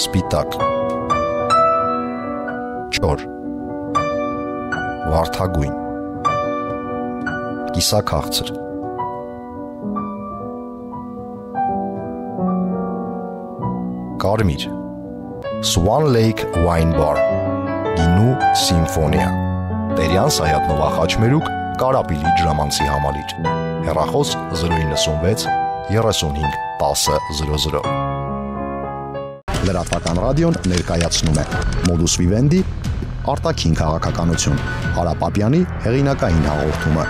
սպիտակ չոր վարդագույն կիսաքաղցր կարմիր Swan Lake Wine Bar Գինու սիմֆոնիա Տերյան Սայաթնովա խաչմերուկ Կարապիլի դրամանցի համալիր Հեռախոս 096 35 1000 Լրատվական ռադիոն ներկայացնում է Modus Vivendi արտաքին քաղաքականություն Հարապապյանի հեղինակային հաղորդումը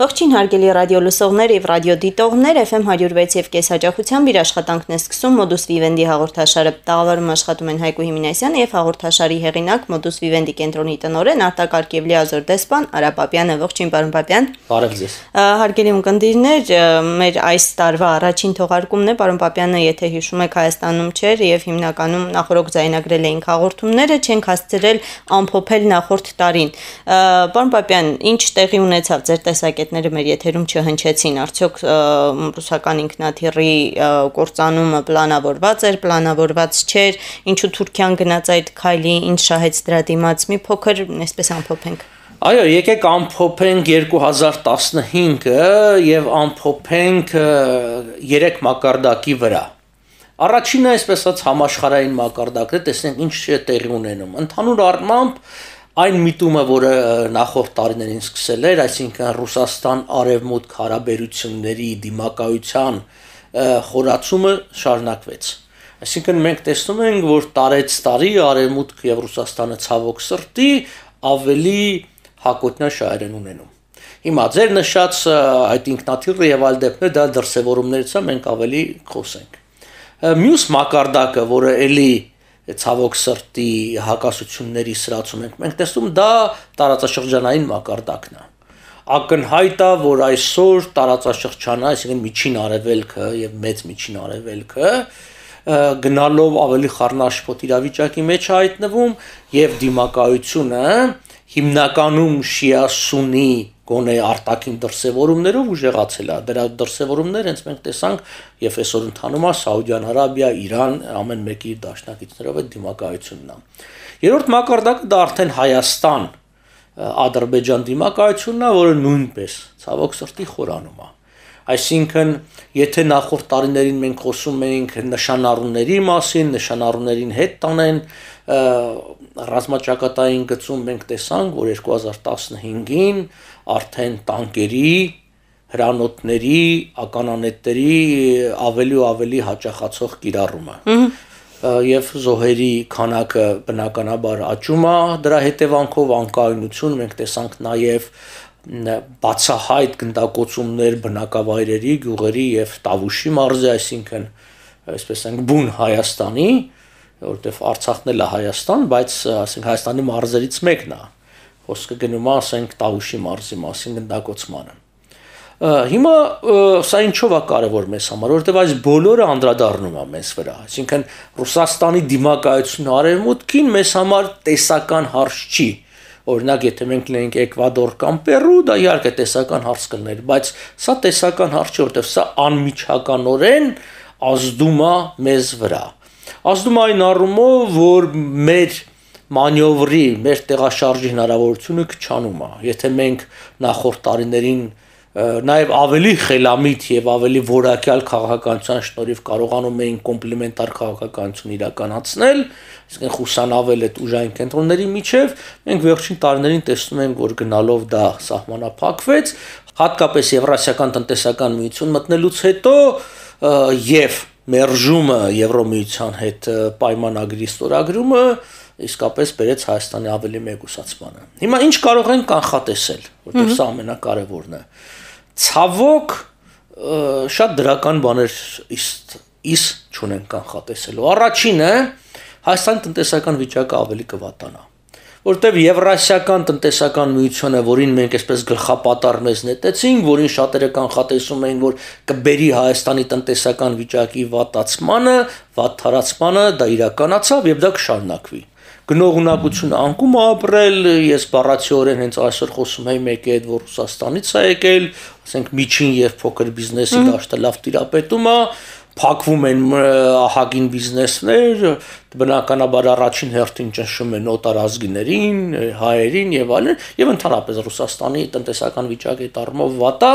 Ողջույն հարգելի ռադիո լսողներ եւ ռադիո դիտողներ FM 106 եւ կես հաջողությամբ իր աշխատանքն է սկսում Modus Vivendi հաղորդաշարը։ Տաղավարում աշխատում են Հայկու Հիմնասյանը եւ հաղորդաշարի հեղինակ Modus Vivendi կենտրոնի տնօրեն Արտակարգ եւ Լիազոր դեսպան Արա Պապյանը։ Ողջույն պարոն Պապյան։ Բարև ձեզ։ Հարգելի ունկնդիրներ, մեր այս տարվա առաջին թողարկումն է, պարոն Պապյանը, եթե հիշում եք, Հայաստանում չէր եւ հիմնականում նախորդ զայնագրել էինք հաղորդումները, չենք հասցրել ամփոփել նախորդ տարին։ Պարոն Պապյան, ինչ տեղի ունեցավ ձեր տեսակետ կետները մեր եթերում չհնչեցին։ Արդյոք ռուսական ինքնաթիռի կործանումը պլանավորված էր, պլանավորված չէր, ինչու Թուրքիան գնաց այդ քայլի, ինչ շահեց դրա դիմաց։ Մի փոքր, այսպես ամփոփենք։ Այո, եկեք ամփոփենք 2015-ը եւ ամփոփենք 3 մակարդակի վրա։ Առաջինը, այսպես ասած, համաշխարհային մակարդակն է, տեսնենք ինչ տեղի ունենում։ Ընդհանուր առմամբ այն միտումը, որը նախորդ տարիներին սկսել էր, այսինքն Ռուսաստան արևմուտք հարաբերությունների դիմակայության խորացումը շարունակվեց։ Այսինքն մենք տեսնում ենք, որ տարեց տարի արևմուտք եւ Ռուսաստանը ցավոք սրտի ավելի հակոտնյա շահեր են ունենում։ Հիմա ձեր նշած այդ ինքնաթիռը եւ այլ դեպքեր դա դրսևորումներից է մենք ավելի խոսենք։ Մյուս մակարդակը, որը ելի ցավոք սրտի հակասությունների սրացում ենք։ Մենք տեսնում դա տարածաշրջանային մակարդակն է։ Ակնհայտ է, որ այսօր տարածաշրջանը, այսինքն միջին արևելքը եւ մեծ միջին արևելքը գնալով ավելի խառնաշփոթ իրավիճակի մեջ հայտնվում եւ դիմակայությունը հիմնականում շիասունի գոնե արտաքին դրսևորումներով ուժեղացել է։ Դրա դրսևորումները հենց մենք տեսանք եւ այսօր ընթանում է Սաուդյան Արաբիա, Իրան, ամեն մեկի դաշնակիցներով այդ դիմակայությունն է։ Երրորդ մակարդակը դա արդեն Հայաստան, Ադրբեջան դիմակայությունն է, որը նույնպես ցավոք սրտի խորանում է։ Այսինքն, եթե նախորդ տարիներին մենք խոսում էինք նշանառուների մասին, նշանառուներին հետ տանեն, ռազմաճակատային գծում մենք տեսանք, որ 2015-ին արդեն տանկերի, հրանոթների, ականանետերի ավելի ու ավելի հաճախացող կիրառումը։ Եվ զոհերի քանակը բնականաբար աճում է, դրա հետևանքով անկայունություն մենք տեսանք նաև բացահայտ գնդակոծումներ բնակավայրերի, գյուղերի եւ Տավուշի մարզի, այսինքն այսպես ենք բուն Հայաստանի, որովհետեւ Արցախն էլ է Հայաստան, բայց ասենք Հայաստանի մարզերից մեկն է խոսքը գնում է, ասենք, Տավուշի մարզի մասին գնդակոծմանը։ Հիմա սա ինչով է կարևոր մեզ համար, որովհետև այս բոլորը անդրադառնում է մեզ վրա։ Այսինքն Ռուսաստանի դիմակայությունը արևմուտքին մեզ համար տեսական հարց չի։ Օրինակ, եթե մենք լինենք Էկվադոր կամ Պերու, դա իհարկե տեսական հարց կլներ, բայց սա տեսական հարց չէ, որովհետև սա անմիջականորեն ազդում է մեզ վրա։ Ազդում այն առումով, որ մեր մանյովրի մեր տեղաշարժի հնարավորությունը քչանում է։ Եթե մենք նախորդ տարիներին նաև ավելի խելամիտ եւ ավելի որակյալ քաղաքականության շնորհիվ կարողանում էին կոմպլեմենտար քաղաքականություն իրականացնել, այսինքն խուսանավել այդ ուժային կենտրոնների միջև, մենք վերջին տարիներին տեսնում ենք, որ գնալով դա սահմանափակվեց, հատկապես Եվրասիական տնտեսական միություն մտնելուց հետո եւ մերժումը Եվրոմիության հետ պայմանագրի ստորագրումը իսկապես բերեց Հայաստանի ավելի մեկուսացմանը։ Հիմա ինչ կարող են կանխատեսել, որտեղ սա ամենակարևորն է։ Ցավոք շատ դրական բաներ իսկ իս չունեն կանխատեսելու։ Առաջինը Հայաստանի տնտեսական վիճակը ավելի կվատանա որտեվ Եվրասիական տնտեսական միությունը, որին մենք այսպես գլխապատար մեզ նետեցինք, որին շատերը կանխատեսում էին, որ կբերի Հայաստանի տնտեսական վիճակի վատացմանը, վատթարացմանը, դա իրականացավ եւ դա կշարունակվի գնողունակությունը անկում ապրել, ես բառացիորեն հենց այսօր խոսում եմ մեկի հետ, որ Ռուսաստանից է եկել, ասենք միջին եւ փոքր բիզնեսի դաշտը լավ տիրապետում է, փակվում են ահագին բիզնեսներ, բնականաբար առաջին հերթին ճնշում են օտարազգիներին, հայերին եւ այլն, եւ ընդհանրապես Ռուսաստանի տնտեսական վիճակի դառնով վատա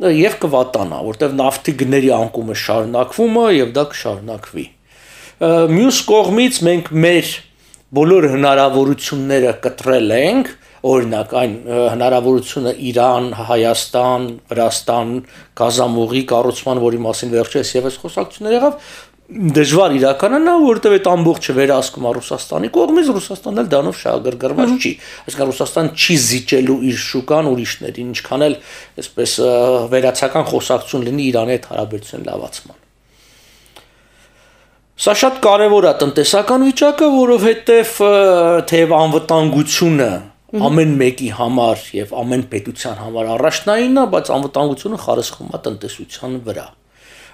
եւ կվատանա, որտեղ նավթի գների անկումը շարունակվում է եւ դա կշարունակվի։ Մյուս կողմից մենք մեր բոլոր հնարավորությունները կտրել ենք օրինակ այն հնարավորությունը Իրան, Հայաստան, Վրաստան գազամուղի կառուցման, որի մասին վերջերս եւս խոսակցություններ եղավ, դժվար իրականանա, որովհետև այդ ամբողջը վերահսկում է Ռուսաստանի կողմից, Ռուսաստանն էլ դանով շահագրգռված չի։ Այսինքն Ռուսաստան չի զիջելու իր շուկան ուրիշներին, ինչքան էլ այսպես վերացական խոսակցություն լինի Իրանի հետ հարաբերության լավացման։ Սա շատ կարևոր է տնտեսական վիճակը, որովհետև թեև անվտանգությունը ամեն մեկի համար եւ ամեն պետության համար առաջնայինն է, բայց անվտանգությունը խարսխում է տնտեսության վրա։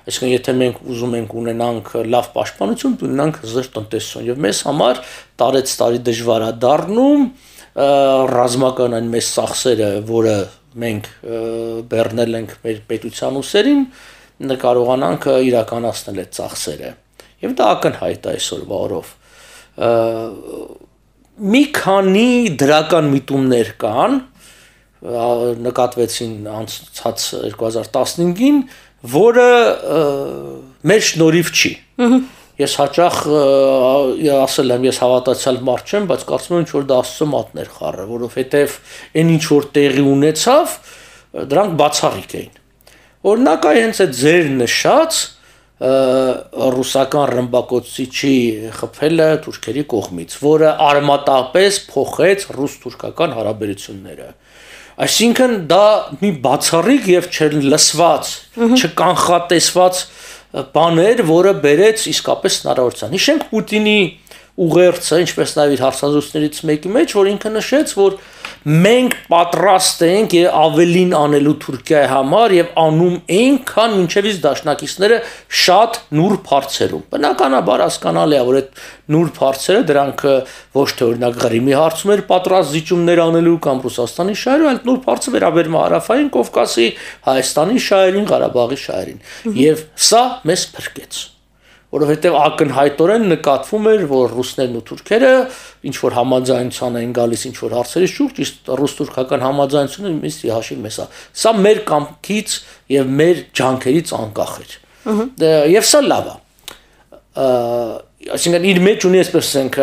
Այսինքն եթե մենք ուզում ենք ունենանք լավ պաշտպանություն, ունենանք զր տնտեսություն եւ մեզ համար տարեց տարի դժվար է դառնում ռազմական այն մեծ սախսերը, որը մենք բեռնել ենք մեր պետության ուսերին, կարողանանք իրականացնել այդ ծախսերը։ Եվ դա ակնհայտ է այսօրվա օրով մի քանի դրական միտումներ կան նկատվեցին անցած 2015-ին, որը մեր շնորհիվ չի։ Ես հաճախ ասել եմ, ես հավատացյալ մարդ չեմ, բայց կարծում եմ, որ դա աստծո մատներ խառը, որովհետև այն ինչ որ տեղի ունեցավ, դրանք բացառիկ էին։ Օրինակ այ հենց այդ ձեր նշած ռուսական ռմբակոծիչի խփելը թուրքերի կողմից, որը արմատապես փոխեց ռուս-թուրքական հարաբերությունները։ Այսինքն դա մի բացառիկ եւ չլսված, չկանխատեսված բան էր, որը բերեց իսկապես հնարավորության։ Հիշենք Պուտինի ուղերձը, ինչպես նաև իր հարցազրույցներից մեկի մեջ, որ ինքը նշեց, որ մենք պատրաստ ենք ավելին անելու Թուրքիայի համար եւ անում ենք, քան մինչեւից դաշնակիցները շատ նուրբ հարցերում։ Բնականաբար հասկանալի է, որ այդ նուրբ հարցերը դրանք ոչ թե օրինակ Ղրիմի հարցում էր պատրաստ զիջումներ անելու կամ Ռուսաստանի շահերում, այլ նուրբ հարցը վերաբերում է Հարավային Կովկասի, Հայաստանի շահերին, Ղարաբաղի շահերին։ Եվ սա մեզ փրկեց որովհետև ակնհայտորեն նկատվում էր, որ ռուսներն ու թուրքերը ինչ որ համաձայնության են գալիս ինչ որ հարցերի շուրջ, իսկ ռուս-թուրքական համաձայնությունը միսի հաշիվ մեսա։ Սա մեր կամքից եւ մեր ջանքերից անկախ էր։ Եվ սա լավ է։ Այսինքն իր մեջ ունի այսպես ասենք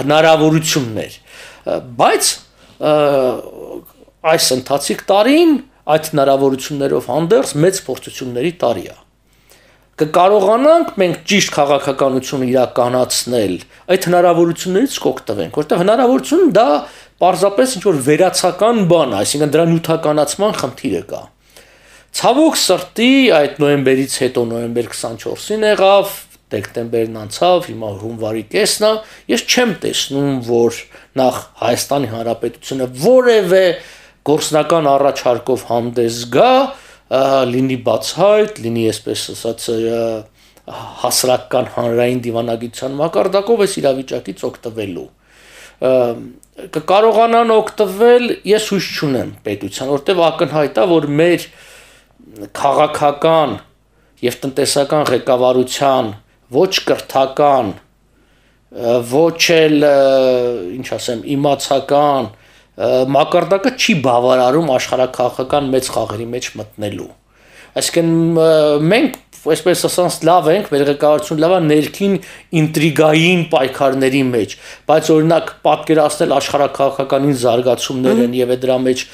հնարավորություններ, բայց այս ընթացիկ տարին այդ հնարավորություններով հանդերձ մեծ փորձությունների տարի է կկարողանանք մենք ճիշտ քաղաքականություն իրականացնել, այդ հնարավորություններից կօգտվենք, որտեղ հնարավորություն դա պարզապես ինչ որ վերացական բան է, այսինքն դրա նյութականացման խնդիրը կա։ Ցավոք սրտի այդ նոյեմբերից հետո նոյեմբեր 24-ին եղավ, դեկտեմբերն անցավ, հիմա հունվարի կեսն է, ես չեմ տեսնում, որ նախ Հայաստանի Հանրապետությունը որևէ գործնական առաջարկով հանդես գա, լինի բացահայտ, լինի այսպես ասած հասարակական հանրային դիվանագիտության մակարդակով այս իրավիճակից օգտվելու կկարողանան օգտվել ես հույս չունեմ պետության որտեվ ակնհայտ է որ մեր քաղաքական եւ տնտեսական ղեկավարության ոչ կրթական ոչ էլ ինչ ասեմ իմացական մակարդակը չի բավարարում աշխարհակաղակական մեծ խաղերի մեջ մտնելու։ Այսինքն մենք այսպես ասած լավ ենք, մեր ղեկավարությունը լավ է ներքին ինտրիգային պայքարների մեջ, բայց օրինակ պատկերացնել աշխարհակաղակականին զարգացումներ են եւ դրա մեջ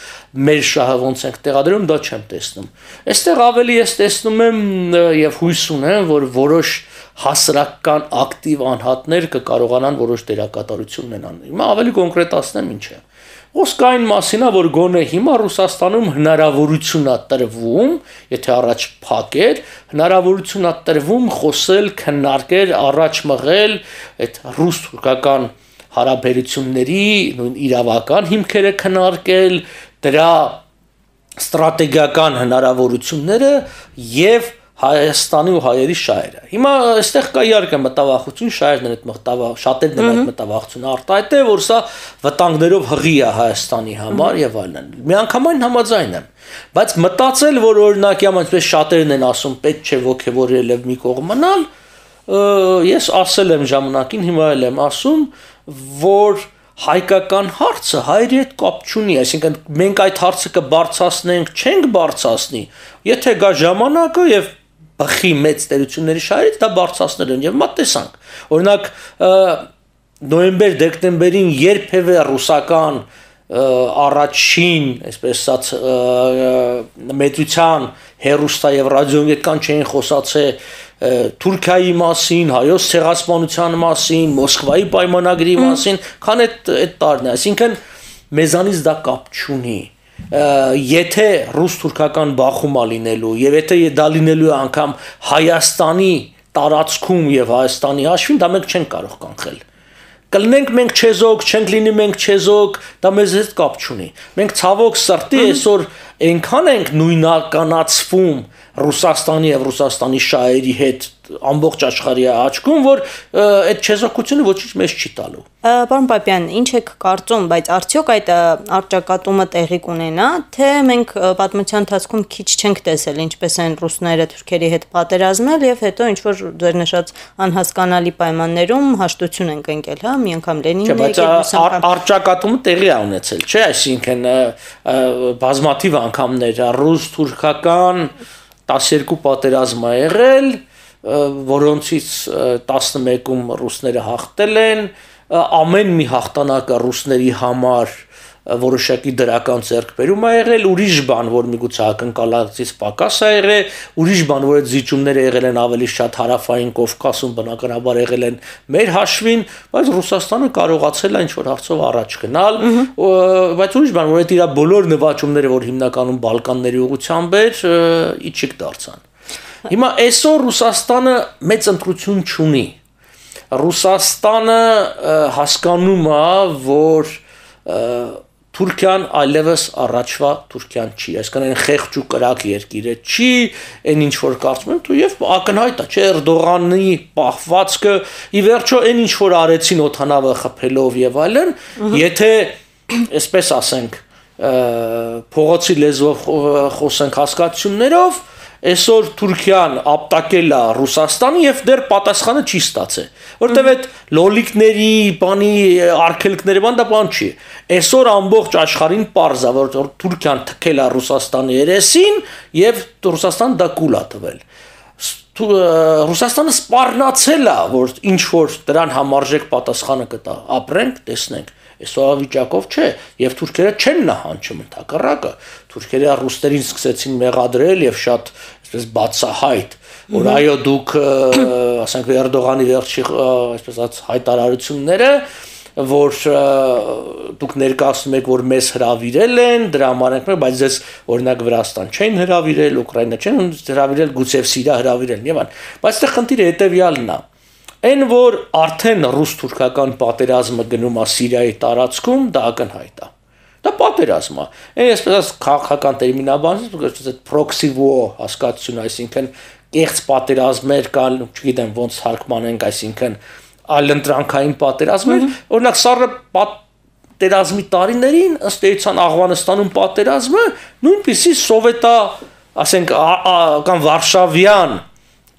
մեր շահը ոնց ենք տեղադրում, դա չեմ տեսնում։ Այստեղ ավելի ես տեսնում եմ եւ հույս ունեմ, որ որոշ հասարակական ակտիվ անհատներ կկարողանան որոշ դերակատարություն ունենան։ Հիմա ավելի կոնկրետացնեմ ինչ է։ Ոսկային մասինա, որ գոնե հիմա Ռուսաստանում հնարավորություն է տրվում, եթե առաջ փակ էր, հնարավորություն է տրվում խոսել, քննարկել, առաջ մղել այդ ռուս-թուրքական հարաբերությունների նույն իրավական հիմքերը քննարկել, դրա ստրատեգիական հնարավորությունները եւ Հայաստանի ու հայերի շահերը։ Հիմա այստեղ կա իհարկե մտավախություն, շահերն են այդ մտավախ, շատերն են այդ մտավախությունը արտահայտել, որ սա վտանգներով հղի է Հայաստանի համար եւ այլն։ Միանգամայն համաձայն եմ, բայց մտածել, որ օրինակ յամ այնպես շատերն են ասում, պետք չէ ողքեվորել եւ մի կողմ մնալ, ես ասել եմ ժամանակին, հիմա էլ եմ ասում, որ հայկական հարցը հայերի հետ կապ չունի, այսինքն մենք այդ հարցը կբարձրացնենք, չենք բարձրացնի, եթե գա ժամանակը եւ բխի մեծ տերությունների շահերից դա բարձրացնել են եւ մա տեսանք։ Օրինակ նոյեմբեր դեկտեմբերին երբևէ ռուսական առաջին, այսպես ասած, մեծության հերոստա եւ ռադիոընկերական չէին խոսացել Թուրքիայի մասին, հայոց ցեղասպանության մասին, Մոսկվայի պայմանագրի մասին, քան այդ այդ տարն է, այսինքն մեզանից դա կապ չունի եթե ռուս-թուրքական բախումա լինելու եւ եթե դա լինելու է անգամ Հայաստանի տարածքում եւ Հայաստանի հաշվին, դա մենք չենք կարող կանխել կլինենք մենք չեզոք, չենք լինի մենք չեզոք, դա մեզ հետ կապ չունի։ Մենք ցավոք սրտի այսօր այնքան ենք նույնականացվում Ռուսաստանի եւ Ռուսաստանի շահերի հետ ամբողջ աշխարհի աչքում, որ այդ չեզոքությունը ոչինչ մեզ չի տալու։ Պարոն Պապյան, ինչ եք կարծում, բայց արդյոք այդ արճակատումը տեղի կունենա, թե մենք պատմության ընթացքում քիչ չենք տեսել ինչպես են ռուսները թուրքերի հետ պատերազմել եւ հետո ինչ որ ձեր նշած անհասկանալի պայմաններում հաշտություն են կնկել, հա, մի անգամ Լենինն եկել, մյուս անգամ արճակատումը տեղի է ունեցել, չէ, այսինքն բազմաթիվ անգամներ ռուս-թուրքական 12 պատերազմ ա եղել, որոնցից 11-ում ռուսները հաղթել են, ամեն մի հաղթանակը ռուսների համար որոշակի դրական ձեռքբերում ա եղել, ուրիշ բան, որ միգուցե ակնկալածից պակաս ա եղել, ուրիշ բան, որ այդ զիջումները եղել են ավելի շատ հարավային Կովկասում, բնականաբար եղել են մեր հաշվին, բայց Ռուսաստանը կարողացել է ինչ որ հարցով առաջ գնալ, բայց ուրիշ բան, որ այդ իր բոլոր նվաճումները, որ հիմնականում Բալկանների ուղությամբ էր, իջիկ դարձան։ Հիմա այսօր Ռուսաստանը մեծ ընտրություն չունի։ Ռուսաստանը հասկանում է, որ Թուրքիան այլևս առաջվա Թուրքիան չի, այսինքն այն խեղճ ու կրակ երկիրը չի, այն ինչ որ կարծում եմ, եւ ակնհայտ է, չէ, Էրդողանի պահվածքը ի վերջո այն ինչ որ արեցին օթանավը խփելով եւ այլն, եթե այսպես ասենք փողոցի լեզվով խոսենք հասկացություններով, այսօր Թուրքիան ապտակել է Ռուսաստանը եւ դեռ պատասխանը չի ստացել որտեվ այդ լոլիկների, բանի արկելքների բան դա բան չի այսօր ամբողջ աշխարհին པարզա որ Թուրքիան թքել է Ռուսաստանի երեսին եւ Ռուսաստան դա կուլ է տվել Ռուսաստանը սպառնացել է որ ինչ որ դրան համարժեք պատասխանը կտա ապրենք տեսնենք Այսօր վիճակով չէ, եւ թուրքերը չեն նահանջում ընդհակառակը։ Թուրքերը ռուսներին սկսեցին մեղադրել եւ շատ այսպես բացահայտ, որ այո դուք, ասենք Էրդողանի վերջի այսպես հայտարարությունները որ դուք ներկայացնում եք որ մեզ հravirել են դրա համար ենք բայց ձեզ օրինակ Վրաստան չեն հravirել, Ուկրաինա չեն հravirել, գուցե Սիրիա հravirել եւ այլն։ Բայց այդտեղ խնդիրը հետեւյալն է Այն որ արդեն ռուս-թուրքական պատերազմը գնում է Սիրիայի տարածքում, դա ակնհայտ է։ Դա պատերազմ է։ Այն այսպես քաղաքական տերմինաբանից այդ proxy war հասկացությունը, այսինքն կեղծ պատերազմեր կան, չգիտեմ ոնց թարգմանենք, այսինքն այլընտրանքային պատերազմեր, օրինակ սառը պատերազմի տարիներին ըստ էության Աղվանստանում պատերազմը նույնպիսի սովետա, ասենք կամ Վարշավյան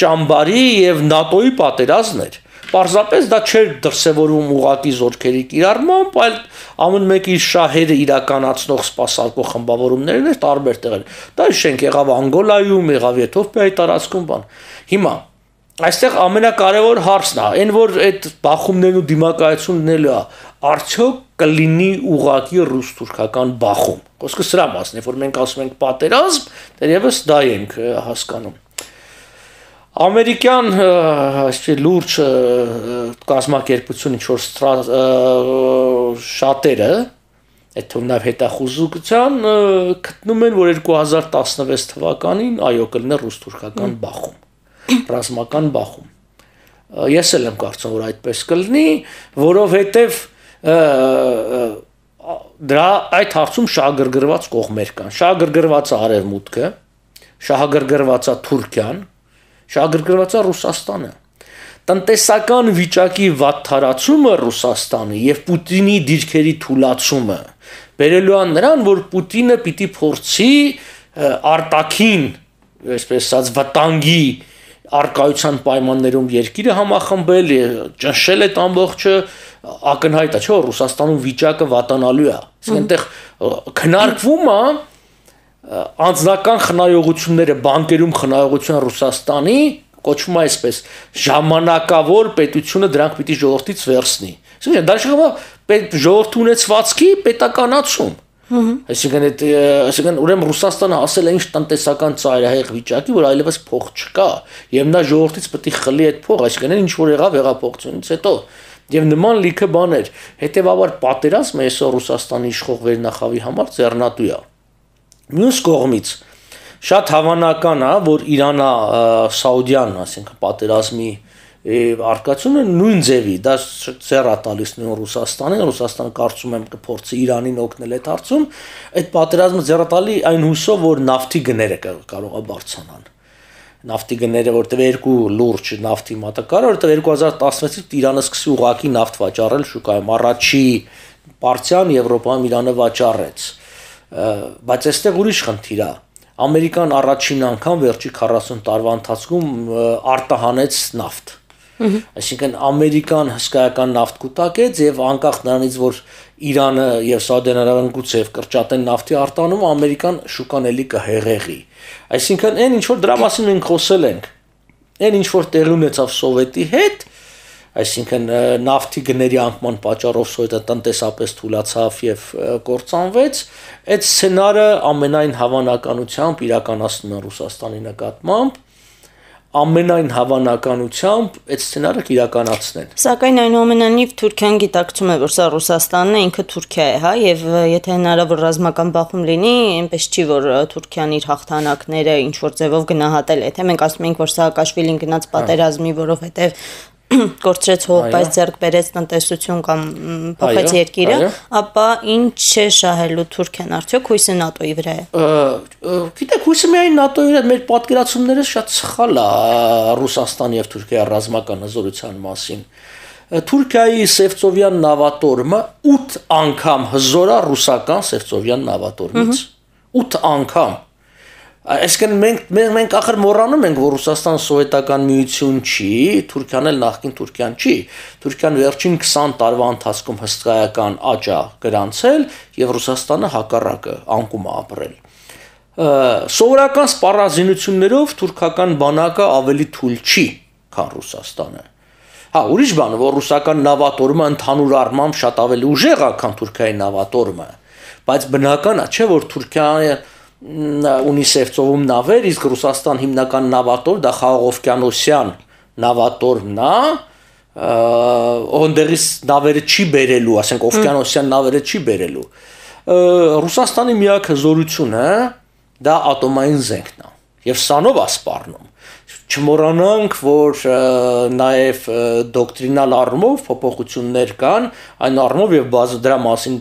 ճամբարի եւ ՆԱՏՕ-ի պատերազմներ։ Պարզապես դա չէր դրսևորում ուղակի զորքերի կիրառմամբ, այլ ամեն մեկի շահերը իրականացնող սպասարկող խմբավորումներն էր տարբեր տեղեր։ Դա շենք եղավ Անգոլայում, եղավ Եթովպիայի տարածքում բան։ Հիմա այստեղ ամենակարևոր հարցն է, այն որ այդ բախումներն ու դիմակայությունն է, արդյոք կլինի ուղակի ռուս-թուրքական բախում։ Խոսքը սրա մասն է, որ մենք ասում ենք պատերազմ, դեռևս դա ենք հասկանում ամերիկյան այսպես լուրջ կազմակերպություն ինչ որ շատերը այդ թվում հետախուզության գտնում են որ 2016 թվականին այո կլինի ռուս-թուրքական բախում ռազմական բախում ես էլ եմ կարծում որ այդպես կլինի որովհետև դրա այդ հարցում շահագրգռված կողմեր կան շահագրգռված արևմուտքը շահագրգռված է Թուրքիան Շահագրգռված է Ռուսաստանը տնտեսական վիճակի վատթարացումը Ռուսաստանի եւ Պուտինի դիրքերի թուլացումը բերելու է նրան, որ Պուտինը պիտի փորձի արտակին, այսպես ասած, վտանգի արկայության պայմաններում երկիրը համախմբել, ճնշել այդ ամբողջը ակնհայտ է, չէ՞ Ռուսաստանում վիճակը վատանալու է։ Իսկ այնտեղ քնարկվում է անձնական խնայողությունները բանկերում խնայողություն Ռուսաստանի կոչվում է այսպես ժամանակավոր պետությունը դրանք պիտի ժողովրդից վերցնի։ Այսինքն դա շղթա պետ ժողովրդի ունեցվածքի պետականացում։ Այսինքն այդ այսինքն ուրեմն Ռուսաստանը ասել է ինչ տնտեսական ծայրահեղ վիճակի, որ այլևս փող չկա, եւ նա ժողովրդից պետք է խլի այդ փողը, այսինքն ինչ որ եղավ հեղափոխությունից հետո եւ նման լիքը բաներ։ Հետեւաբար պատերազմը այսօր Ռուսաստանի իշխող վերնախավի համար ձեռնատու է։ Մյուս կողմից շատ հավանական է, որ Իրանա Սաուդյան, ասենք պատերազմի արկածությունը նույն ձևի, դա ծերա տալիս նույն Ռուսաստանին, Ռուսաստանը կարծում եմ կփորձի Իրանին օգնել այդ հարցում, այդ պատերազմը ծերա տալի այն հույսով, որ նավթի գները կարող է բարձրանան նավթի գները, որտեղ երկու լուրջ նավթի մատակարար, որտեղ 2016-ից Իրանը սկսի ուղակի նավթ վաճառել շուկայում։ Առաջի Պարտիան Եվրոպայում Իրանը վաճառեց։ Բայց այստեղ ուրիշ խնդիր է Ամերիկան առաջին անգամ վերջի 40 տարվա ընթացքում արտահանեց նավթ։ Այսինքն Ամերիկան հսկայական նավթ կուտակեց եւ անկախ նրանից որ Իրանը եւ Սաուդյան Արաբիան գուցե կրճատեն նավթի արտանում, Ամերիկան շուկան էլի կհեղեղի։ Այսինքն այն ինչ որ դրա մասին մենք խոսել ենք, այն ինչ որ տեղի ունեցավ Սովետի հետ, այսինքն նավթի գների անկման պատճառով Սովետը տնտեսապես թուլացավ եւ կործանվեց, այդ սցենարը ամենայն հավանականությամբ իրականացնում է Ռուսաստանի նկատմամբ ամենայն հավանականությամբ այդ սցենարը կիրականացնեն։ Սակայն այնուամենայնիվ Թուրքիան գիտակցում է, որ սա Ռուսաստանն է, ինքը Թուրքիա է, հա, եւ եթե հնարավոր ռազմական բախում լինի, այնպես չի, որ Թուրքիան իր հաղթանակները ինչ որ ձևով գնահատել է, թե մենք ասում ենք, որ Սաակաշվիլին գնաց պատերազմի, որովհետեւ կորցրեց հող, բայց ձեռք բերեց տնտեսություն կամ փոխեց երկիրը, ապա ինչ է շահելու Թուրքիան արդյոք հույսը ՆԱՏՕ-ի վրա է։ Գիտեք, հույսը միայն ՆԱՏՕ-ի վրա մեր պատկերացումները շատ սխալ է Ռուսաստանի եւ Թուրքիայի ռազմական հզորության մասին։ Թուրքիայի Սևծովյան նավատորմը 8 անգամ հզոր է ռուսական Սևծովյան նավատորմից։ 8 անգամ Այսինքն մենք մենք, մենք ախր մոռանում ենք, որ Ռուսաստան սովետական միություն չի, Թուրքիան էլ նախկին Թուրքիան չի։ Թուրքիան վերջին 20 տարվա ընթացքում հսկայական աճ է գրանցել եւ Ռուսաստանը հակառակը անկում է ապրել։ Սովորական սպառազինություններով թուրքական բանակը ավելի թույլ չի, քան Ռուսաստանը։ Հա, ուրիշ բան, որ ռուսական նավատորմը ընդհանուր առմամբ շատ ավելի ուժեղ է, քան Թուրքիայի նավատորմը, բայց բնական է, չէ, որ Թուրքիան ունի Սևծովում նավեր, իսկ Ռուսաստան հիմնական նավատոր դա Խաղաղովկյանոսյան նավատորն է, ոնդերից նավերը չի բերելու, ասենք օվկիանոսյան նավերը չի բերելու։ Ռուսաստանի միակ հզորությունը դա ատոմային զենքն է եւ սանով է սպառնում չմոռանանք, որ նաև դոկտրինալ առումով փոփոխություններ կան, այն առումով եւ բազը դրա մասին,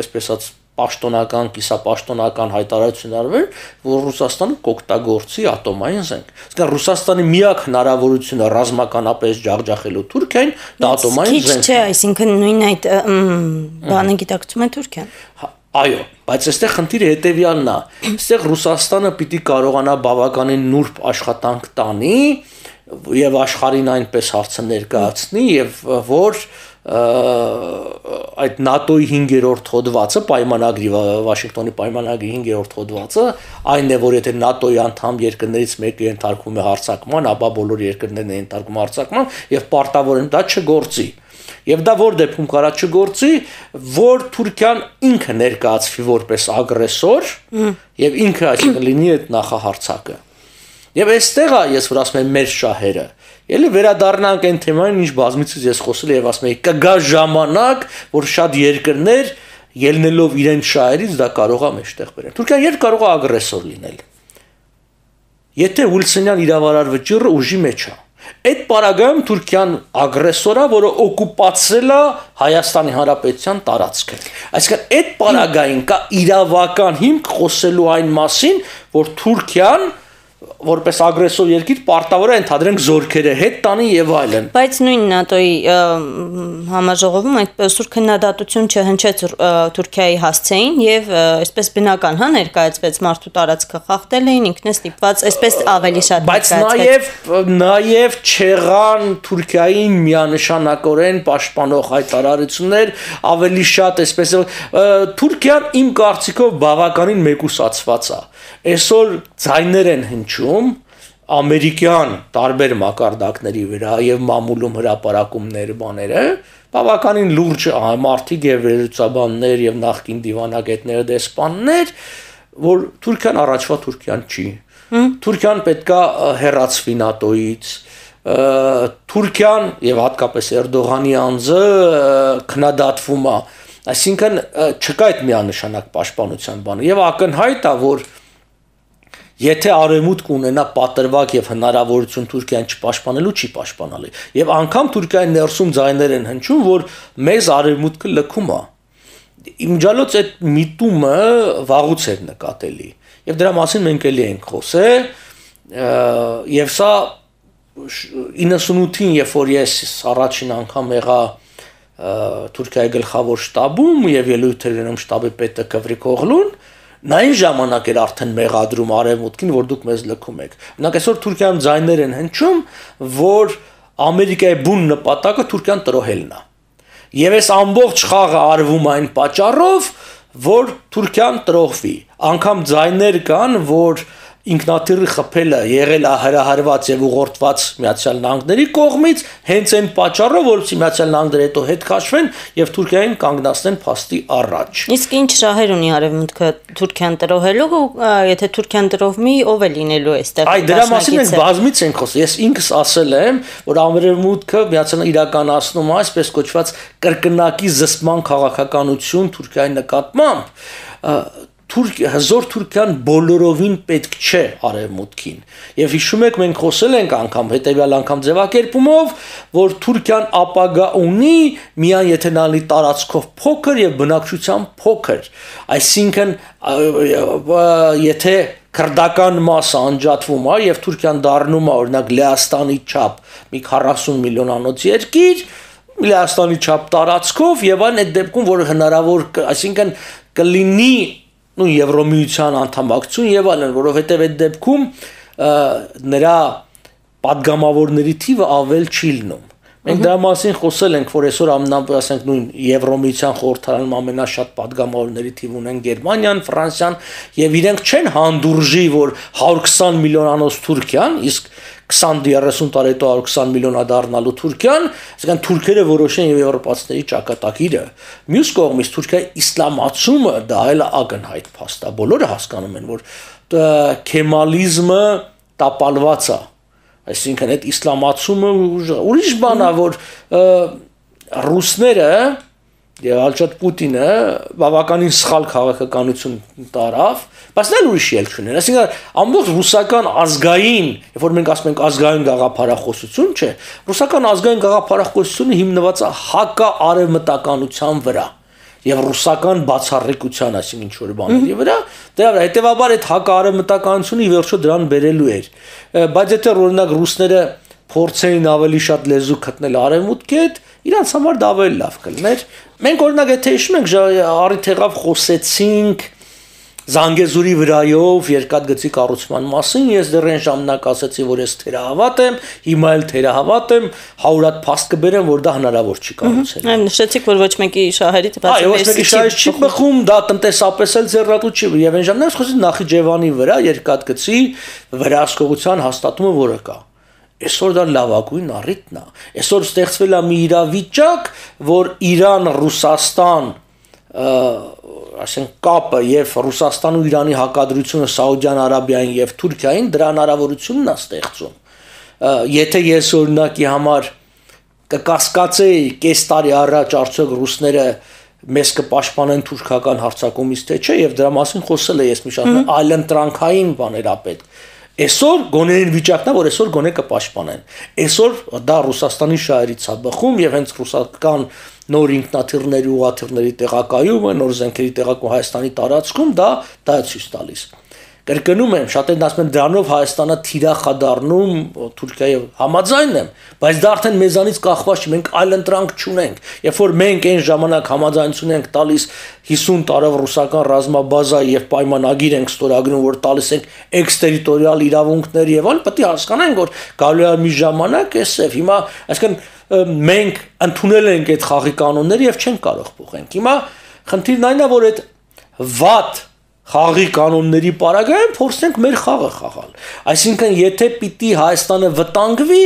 այսպես ասած, պաշտոնական, կիսապաշտոնական հայտարարություն արվել, որ Ռուսաստանը կօգտագործի ատոմային զենք։ Իսկ Ռուսաստանի միակ հնարավորությունը ռազմականապես ջախջախելու Թուրքիային դա ատոմային զենք։ Քիչ չէ, այսինքն նույն այդ բանը գիտակցում է Թուրքիան։ հա, Այո, բայց այստեղ խնդիրը հետեւյալն է։ Այստեղ Ռուսաստանը պիտի կարողանա բավականին նուրբ աշխատանք տանի եւ աշխարհին այնպես հարցը ներկայացնի եւ որ այդ ՆԱՏՕ-ի 5-րդ հոդվածը պայմանագրի Վաշինգտոնի պայմանագրի 5-րդ հոդվածը այն է որ եթե ՆԱՏՕ-ի անդամ երկրներից մեկը ենթարկվում է հարցակման, ապա բոլոր երկրներն են ենթարկվում հարցակման եւ պարտավոր են դա չգործի։ Եվ դա որ դեպքում կարա չգործի, որ Թուրքիան ինքը ներկայացվի որպես ագրեսոր եւ ինքը այսինքն լինի այդ նախահարցակը։ Եվ այստեղ է ես որ ասում եմ մեր շահերը Ելի վերադառնանք այն թեմային, ինչ բազմիցս ես խոսել եւ ասում եմ, կգա ժամանակ, որ շատ երկրներ ելնելով իրեն շահերից դա կարող է մեջտեղ բերել։ Թուրքիան երբ կարող է ագրեսոր լինել։ Եթե Ուլսենյան իրավարար վճիռը ուժի մեջ է։ Այդ պարագայում Թուրքիան ագրեսոր է, որը օկուպացրել է Հայաստանի Հանրապետության տարածքը։ Այսինքն այդ պարագային կա իրավական հիմք խոսելու այն մասին, որ Թուրքիան որպես ագրեսոր երկիր պարտավոր է ընդհանրենք զորքերը հետ տանի եւ այլն։ Բայց նույն ՆԱՏՕ-ի համաժողովում այդպես քննադատություն չհնչեց Թուրքիայի հասցեին եւ այսպես բնական հա ներկայացվեց մարդու տարածքը խախտել էին ինքնը ստիպված այսպես ավելի շատ բայց նաեւ նաեւ չեղան Թուրքիային միանշանակորեն պաշտպանող հայտարարություններ ավելի շատ այսպես Թուրքիան իմ կարծիքով բավականին մեկուսացված է այսօր ձայներ են հնչում ամերիկյան տարբեր մակարդակների վրա եւ մամուլում հրաապարակումներ բաները բավականին լուրջ մարդիկ եւ վերլուծաբաններ եւ նախկին դիվանագետներ դեսպաններ որ Թուրքիան առաջվա Թուրքիան չի Թուրքիան պետքա հերացվի ՆԱՏՕ-ից Թուրքիան եւ հատկապես Էրդողանի անձը քննադատվում է այսինքն չկա այդ միանշանակ պաշտպանության բանը եւ ակնհայտ է որ Եթե արևմուտք ունենա պատրվակ եւ հնարավորություն Թուրքիան չպաշտպանելու, չի պաշտպանալի։ Եվ անգամ Թուրքիայի ներսում ձայներ են հնչում, որ մեզ արևմուտքը լքում է։ Իմջալոց այդ միտումը վաղուց էր նկատելի։ Եվ դրա մասին մենք էլի ենք խոսել, եւ սա 98-ին, երբ որ ես առաջին անգամ եղա Թուրքիայի գլխավոր շտաբում եւ ելույթ էր ունենում շտաբի պետը Կվրիկ Օղլուն, Նա այն ժամանակ էր արդեն մեղադրում արևմուտքին, որ դուք մեզ լքում եք։ Մենակ այսօր Թուրքիայում ձայներ են հնչում, որ Ամերիկայի բուն նպատակը Թուրքիան տրոհելն է։ Եվ այս ամբողջ խաղը արվում այն պատճառով, որ Թուրքիան տրոհվի։ Անկամ ձայներ կան, որ ինքնաթիռի խփելը եղել է հրահարված եւ ուղղորդված Միացյալ Նահանգների կողմից հենց այն պատճառով որովհետեւ Միացյալ Նահանգները հետո հետ քաշվեն եւ Թուրքիային կանգնացնեն փաստի առաջ։ Իսկ ինչ շահեր ունի արևմուտքը Թուրքիան տրոհելու, եթե Թուրքիան տրոհմի, ով է լինելու այստեղ։ Այ դրա մասին մենք բազմից ենք խոսել։ Ես ինքս ասել եմ, որ արևմուտքը Միացյալ իրականացնում է այսպես կոչված կրկնակի զսպման քաղաքականություն Թուրքիայի նկատմամբ Թուրքիա հզոր Թուրքիան բոլորովին պետք չէ արևմուտքին։ Եվ հիշում եք մենք խոսել ենք անգամ հետեւյալ անգամ ձևակերպումով, որ Թուրքիան ապագա ունի միայն եթե նալի տարածքով փոքր եւ բնակչության փոքր։ Այսինքն եթե քրդական մասը անջատվում է եւ Թուրքիան դառնում է օրինակ Լեհաստանի չափ մի 40 միլիոնանոց երկիր, Լեհաստանի չափ տարածքով եւ այն այդ դեպքում որ հնարավոր այսինքն կլինի նույն Եվրոմիության անդամակցություն եւ այլն, որովհետեւ այդ դեպքում նրա падգամավորների թիվը ավել չի լինում։ Մենք դրա մասին խոսել ենք, որ այսօր ամնան, ասենք նույն Եվրոմիության խորհրդարանում ամենաշատ падգամավորների թիվ ունեն Գերմանիան, Ֆրանսիան եւ իրենք չեն հանդուրժի, որ 120 միլիոնանոց Թուրքիան, իսկ 20-30 տարի հետո 120 միլիոնա դառնալու Թուրքիան, այսինքն թուրքերը որոշեն եվրոպացիների ճակատագիրը։ Մյուս կողմից Թուրքիայի իսլամացումը դա էլ ակնհայտ փաստ է։ Բոլորը հասկանում են, որ քեմալիզմը տապալված է։ Այսինքն այդ իսլամացումը ուրիշ բան է, որ ռուսները Եվ Ալչատ Պուտինը բավականին սխալ քաղաքականություն տարավ, բայց նա ուրիշ ելք չուներ։ Այսինքն ամբողջ ռուսական ազգային, երբ որ մենք ասում ենք ազգային գաղափարախոսություն, չէ, ռուսական ազգային գաղափարախոսությունը հիմնված է հակա արևմտականության վրա եւ ռուսական բացառիկության, այսինքն ինչ որ բաների վրա, դրա վրա հետեւաբար այդ հակա արևմտականությունը ի վերջո դրան բերելու էր։ Բայց եթե օրինակ ռուսները փորձեին ավելի շատ լեզու գտնել արևմուտքի հետ, իրանց համար դա ավելի լավ կլներ։ Մենք օրինակ եթե հիշում ենք առիթ եղավ խոսեցինք Զանգեզուրի վրայով երկաթգծի կառուցման մասին ես դեռ այն ժամանակ ասացի, որ ես թերահավատ եմ, հիմա էլ թերահավատ եմ, հարյուրատ փաստ կբերեմ, որ դա հնարավոր չի կառուցել։ Այո, նշեցիք, որ ոչ մեկի շահերից բացի Այո, ոչ մեկի շահերից չի բխում, դա տնտեսապես էլ ձեռնատու չի, եւ այն ժամանակ խոսեցի Նախիջևանի վրա երկաթգծի վրահսկողության հաստատումը, որը կա։ Այսօր դա լավագույն առիթն է։ Այսօր ստեղծվել է մի իրավիճակ, որ Իրան, Ռուսաստան, ասենք կապը եւ Ռուսաստան ու Իրանի հակադրությունը Սաուդյան Արաբիային եւ Թուրքիային դրա հնարավորությունն է ստեղծում։ Եթե ես օրինակի համար կկասկածեի կես տարի առաջ արդյոք ռուսները մեզ կպաշտպանեն թուրքական հարձակումից թե չէ եւ դրա մասին խոսել է ես մի շատ այլընտրանքային բաներ ա պետք Այսօր գոներին վիճակն է, որ այսօր գոնե կպաշտպանեն։ Այսօր դա Ռուսաստանի շահերից է բխում եւ հենց ռուսական նոր ինքնաթիռների ուղաթիռների տեղակայումը, նոր զենքերի տեղակայումը Հայաստանի տարածքում դա դա է ցույց տալիս։ կրկնում եմ, շատերն ասում են դրանով Հայաստանը թիրախադառնում Թուրքիայի համաձայն եմ, բայց դա արդեն մեզանից կախված չի, մենք այլ ընտրանք չունենք։ Երբ որ մենք այն ժամանակ համաձայնություն ենք տալիս 50 տարով ռուսական ռազմաբազա եւ պայմանագիր ենք ստորագրում, որ տալիս ենք էքստերիտորիալ իրավունքներ եւ այլ, պետք է հասկանանք, որ գալու է մի ժամանակ, էսև հիմա, այսինքն մենք ընդունել ենք այդ խաղի կանոնները եւ չենք կարող փոխենք։ Հիմա խնդիրն այն է, որ այդ վատ խաղի կանոնների պարագայում փորձենք մեր խաղը խաղալ։ Այսինքն, եթե պիտի Հայաստանը վտանգվի,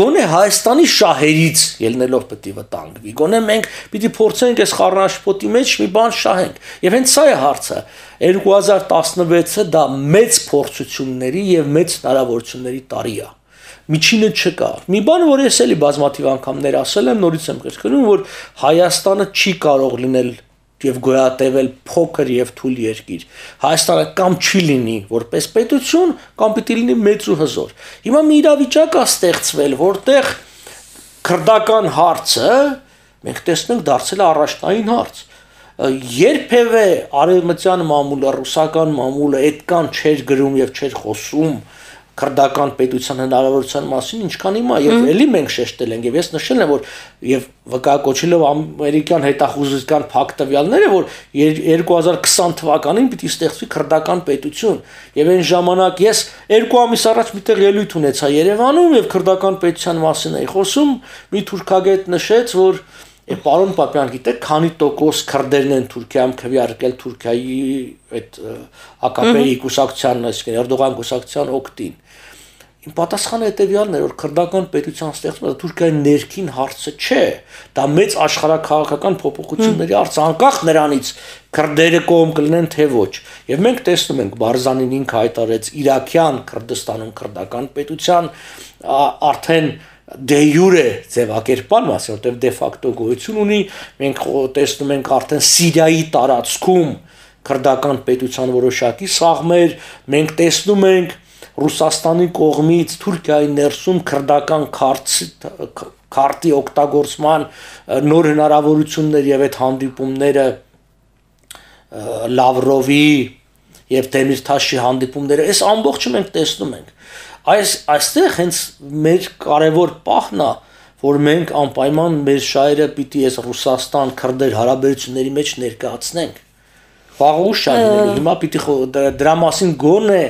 գոնե Հայաստանի շահերից ելնելով է վտանգվի։ Գոնե մենք պիտի փորձենք այս խառնաշփոթի մեջ մի բան շահենք։ Եվ հենց սա է հարցը։ 2016-ը դա մեծ փորձությունների եւ մեծ հնարավորությունների տարի է միջինը չկա։ Մի բան, որ ես էլի բազմաթիվ անգամներ ասել եմ, նորից եմ կրկնում, որ Հայաստանը չի կարող լինել եւ գոյատևել փոքր եւ թույլ երկիր։ Հայաստանը կամ չի լինի որպես պետություն, կամ պիտի լինի մեծ ու հզոր։ Հիմա մի իրավիճակ է ստեղծվել, որտեղ քրդական հարցը մենք տեսնենք դարձել է առաջնային հարց երբևէ արևմտյան մամուլը, ռուսական մամուլը այդքան չէր գրում եւ չէր խոսում քրդական պետության հնարավորության մասին ինչքան հիմա եւ ելի մենք շեշտել ենք եւ ես նշել եմ որ եւ վկայակոչելով ամերիկյան հետախուզական փակ տվյալները որ 2020 թվականին պիտի ստեղծվի քրդական պետություն եւ այն ժամանակ ես երկու ամիս առաջ միտեղ ելույթ ունեցա Երևանում եւ քրդական պետության մասին էի խոսում մի թուրքագետ նշեց որ Է պարոն Պապյան, գիտեք, քանի տոկոս քրդերն են Թուրքիայում քվեարկել Թուրքիայի այդ ԱԿՊ-ի կուսակցության, այսինքն Էրդողան կուսակցության օկտին։ Իմ պատասխանը հետեւյալն է, որ քրդական պետության ստեղծումը Թուրքիայի ներքին հարցը չէ, դա մեծ աշխարհակաղակական փոփոխությունների հարց անկախ նրանից քրդերը կողմ կլինեն թե ոչ։ Եվ մենք տեսնում ենք Բարզանին ինքը հայտարարեց Իրաքյան Քրդստանում քրդական պետության արդեն դե յուրե ձևակերպան մասը, որտեղ դե ֆակտո գոյություն ունի, մենք տեսնում ենք արդեն Սիրիայի տարածքում քրդական պետության որոշակի սաղմեր, մենք տեսնում ենք Ռուսաստանի կողմից Թուրքիայի ներսում քրդական քարտի քարտի օգտագործման նոր հնարավորություններ եւ այդ հանդիպումները Լավրովի եւ Դեմիրտաշի հանդիպումները, այս ամբողջը մենք տեսնում ենք։ Այս այստեղ հենց մեր կարևոր պահն է, որ մենք անպայման մեր շահերը պիտի այս Ռուսաստան քրդեր հարաբերությունների մեջ ներկայացնենք վաղուց շարունակելու հիմա պիտի դրա մասին գոնե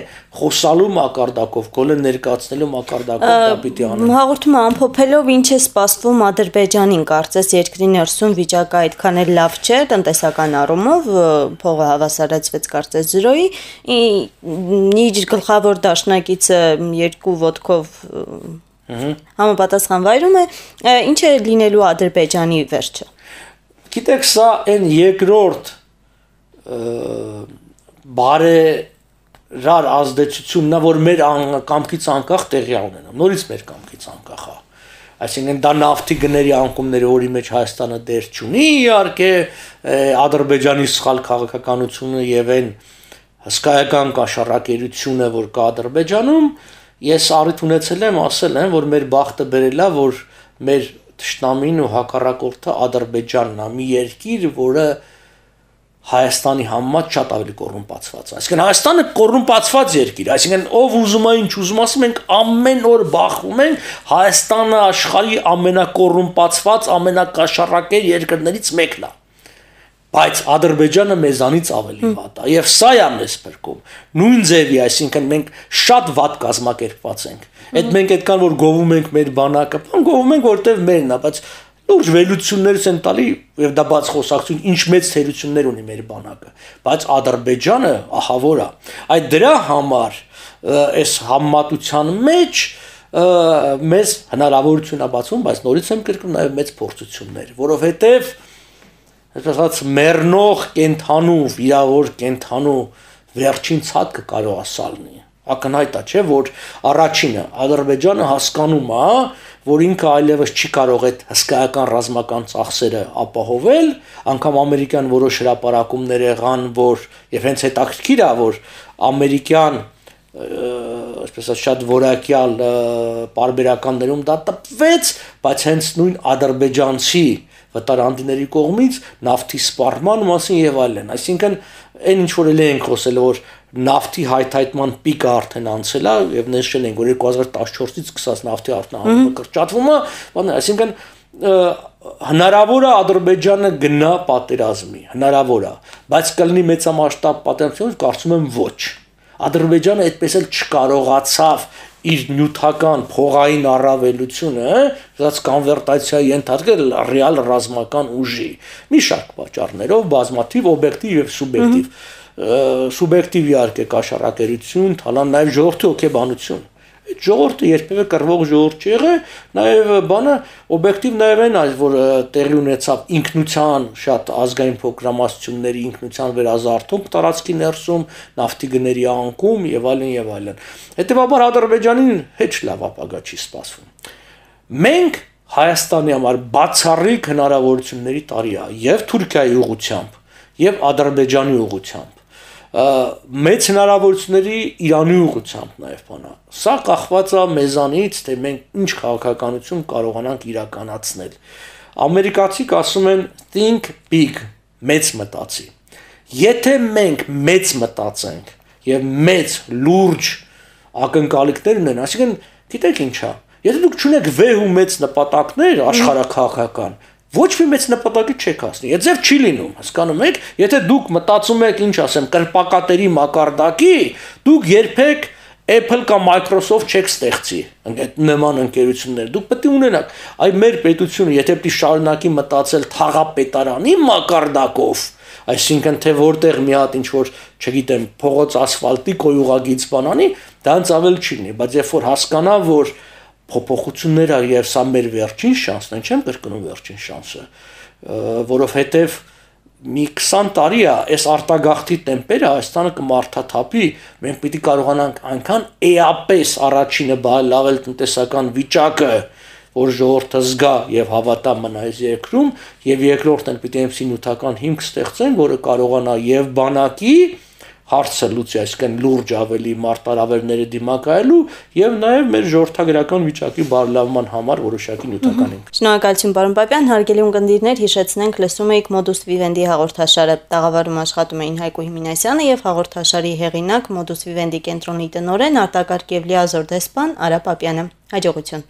խոսալու մակարդակով գոնե ներկայացնելու մակարդակով դա պիտի անենք հաղորդումը ամփոփելով ինչ է սպասվում Ադրբեջանին կարծես երկրի ներսում վիճակը այդքան էլ լավ չէ տնտեսական առումով փողը հավասարեցվեց կարծես 0-ի իր գլխավոր դաշնակիցը երկու ոտքով համապատասխան վայրում է ինչ է լինելու Ադրբեջանի վերջը գիտեք սա այն երկրորդ բարերար ազդեցությունն է, որ մեր կամքից անկախ տեղի ունենա։ Նորից մեր կամքից անկախ է։ Այսինքն դա նավթի գների անկումների օրի մեջ Հայաստանը դեր չունի, իհարկե Ադրբեջանի սխալ քաղաքականությունը եւ այն հսկայական կաշառակերությունը, որ կա Ադրբեջանում, ես առիթ ունեցել եմ ասել եմ, որ մեր բախտը բերելա, որ մեր ճշնամին ու հակառակորդը Ադրբեջանն է, մի երկիր, որը Հայաստանի համեմատ շատ ավելի կոռումպացված։ Այսինքն Հայաստանը կոռումպացված երկիր, այսինքն ով ուզում է ինչ ուզում ասի, մենք ամեն օր բախվում ենք Հայաստանը աշխարհի ամենակոռումպացված, ամենակաշառակեր երկրներից մեկն է։ Բայց Ադրբեջանը մեզանից ավելի վատ է եւ սա է մեզ փրկում։ Նույն ձևի, այսինքն մենք շատ վատ կազմակերպված ենք։ Այդ մենք այդքան որ գովում ենք մեր բանակը, բան գովում ենք որտեվ մերն է, բայց լուրջ վերլություններս են տալի եւ դա բաց խոսակցություն ինչ մեծ թերություններ ունի մեր բանակը բայց ադրբեջանը ահավոր է այդ դրա համար այս համատության մեջ մեզ հնարավորություն է բացվում բայց նորից եմ կրկնում նաեւ մեծ փորձություններ որովհետեւ այսպես ասած մեռնող կենթանու վիրավոր կենթանու վերջին ցածկը կարող է սալնի ակնհայտ է չէ որ առաջինը ադրբեջանը հասկանում է որ ինքը այլևս չի կարող այդ հսկայական ռազմական ծախսերը ապահովել, անգամ ամերիկյան որոշ հրաապարակումներ եղան, որ եւ հենց հետաքրքիր է, որ ամերիկյան այսպես ասած շատ որակյալ բարբերականներում դա տպվեց, բայց հենց նույն ադրբեջանցի վտարանդիների կողմից նավթի սպառման մասին եւ այլն։ Այսինքն այն ինչ որ էլ ենք խոսել որ նավթի հայթայթման պիկը արդեն անցել է եւ նշել են որ 2014-ից սկսած նավթի արտահանումը կրճատվում է, բանը, այսինքն հնարավոր է Ադրբեջանը գնա պատերազմի, հնարավոր է, բայց կլինի մեծամասշտաբ պատերազմություն, կարծում եմ ոչ։ Ադրբեջանը այդպես էլ չկարողացավ իր նյութական փողային առավելությունը դրանց կոնվերտացիա ենթարկել ռեալ ռազմական ուժի մի շարք պատճառներով բազմաթիվ օբյեկտիվ եւ սուբյեկտիվ սուբյեկտիվ իհարկե կաշառակերություն, թալան նաեւ ժողովրդի հոգեբանություն այդ ժողովուրդը երբևէ կռվող ժողովուրդ չի եղել, նաև բանը օբյեկտիվ նաև այն որ տեղի ունեցավ ինքնության շատ ազգային փոքրամասնությունների ինքնության վերազարթում տարածքի ներսում, նավթի գների անկում եւ այլն եւ այլն։ Հետևաբար Ադրբեջանին հետ լավ ապագա չի սպասվում։ Մենք Հայաստանի համար բացառիկ հնարավորությունների տարի է եւ Թուրքիայի ուղությամբ եւ Ադրբեջանի ուղությամբ մեծ հնարավորությունների Իրանի ուղղությամբ նաև բանա։ Սա կախված է մեզանից, թե մենք ինչ քաղաքականություն կարողանանք իրականացնել։ Ամերիկացիք ասում են think big, մեծ մտածի։ Եթե մենք մեծ մտածենք եւ մեծ լուրջ ակնկալիքներ ունենք, այսինքն գիտեք ինչա, եթե դուք ճունեք վեհ ու մեծ նպատակներ աշխարհակաղակական, ոչ մի մեծ նպատակի չեք հասնի։ Այդ ձև չի լինում, հասկանում եք, եթե դուք մտածում եք, ինչ ասեմ, կրպակատերի մակարդակի, դուք երբեք Apple կամ Microsoft չեք ստեղծի այդ նման ընկերություններ։ Դուք պետք է ունենաք։ Այ մեր պետությունը, եթե պետք է շարունակի մտածել թաղապետարանի մակարդակով, այսինքն թե որտեղ մի հատ ինչ որ, չգիտեմ, փողոց ասֆալտի կոյուղագից բանանի, դրանց ավել չի լինի, բայց երբ որ հասկանա, որ փոփոխություններ ա եւ սա մեր վերջին շանսն է, չեմ կրկնում վերջին շանսը, որովհետեւ մի 20 տարի է այս արտագաղթի տեմպերը Հայաստանը կմարթաթափի, մենք պիտի կարողանանք այնքան էապես առաջինը բալավել տնտեսական վիճակը, որ ժողովուրդը զգա եւ հավատա մնա այս երկրում եւ երկրորդն պիտի այնպեսի նյութական հիմք ստեղծեն, որը կարողանա եւ բանակի հարցը լուծի, այսինքն լուրջ ավելի մարտարավերները դիմակայելու եւ նաեւ մեր ժողովրդագրական վիճակի բարելավման համար որոշակի նյութական ենք։ Շնորհակալություն, պարոն Պապյան, հարգելի ունկնդիրներ, հիշեցնենք, լսում եք Modus Vivendi հաղորդաշարը։ Տաղավարում աշխատում էին Հայկո Հիմինասյանը եւ հաղորդաշարի հեղինակ Modus Vivendi կենտրոնի տնօրեն արտակարգ եւ լիազոր դեսպան Արա Պապյանը։ Հաջողություն։